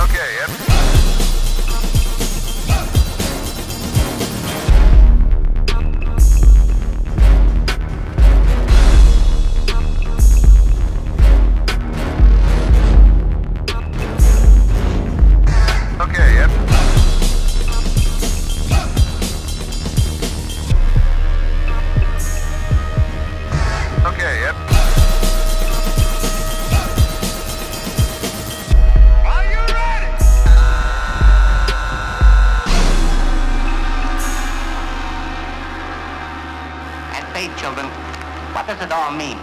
Okay. Yep. Say, children, what does it all mean?